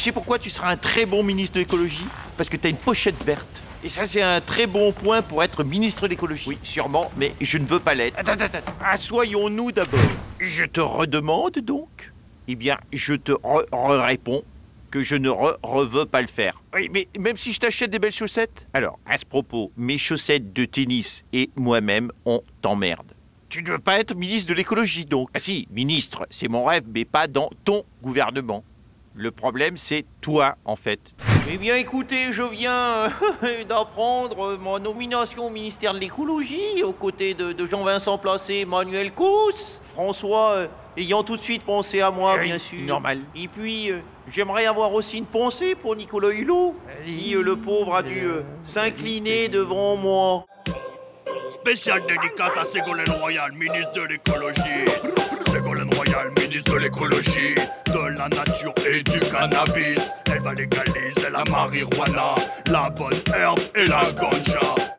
sais pourquoi tu seras un très bon ministre de l'écologie? Parce que t'as une pochette verte. Et ça, c'est un très bon point pour être ministre de l'écologie. Oui, sûrement, mais je ne veux pas l'être. Attends, attends, attends. Assoyons-nous d'abord. Je te redemande donc? Eh bien, je te re- re- réponds que je ne re- re- veux pas le faire. Oui, mais même si je t'achète des belles chaussettes? Alors, à ce propos, mes chaussettes de tennis et moi-même, on t'emmerde. Tu ne veux pas être ministre de l'écologie, donc? Ah si, ministre, c'est mon rêve, mais pas dans ton gouvernement. Le problème, c'est toi, en fait. Eh bien, écoutez, je viens euh, d'apprendre ma nomination au ministère de l'écologie, aux côtés de, de Jean-Vincent Placé, Manuel Cous, François euh, ayant tout de suite pensé à moi, bien sûr. Normal. Et puis, euh, j'aimerais avoir aussi une pensée pour Nicolas Hulot, qui, euh, le pauvre, a dû euh, s'incliner devant moi. Spécial dédicace à Ségolène Royal, ministre de l'écologie. Ségolène Royal, ministre de l'écologie, et du cannabis. Elle va légaliser la marijuana, la bonne herbe et la ganja.